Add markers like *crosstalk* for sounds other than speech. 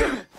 Damn *laughs* it!